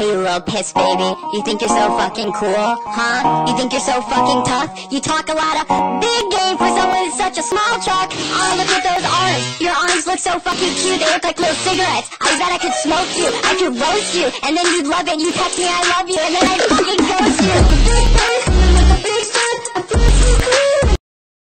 Hey, you little piss baby. You think you're so fucking cool, huh? You think you're so fucking tough? You talk a lot of big game for someone in such a small truck. Oh, look at those arms. Your arms look so fucking cute. They look like little cigarettes. I bet I could smoke you. I could roast you. And then you'd love it. You text me I love you. And then I'd